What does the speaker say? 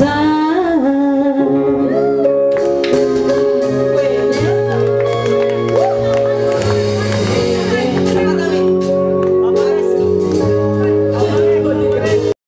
passar.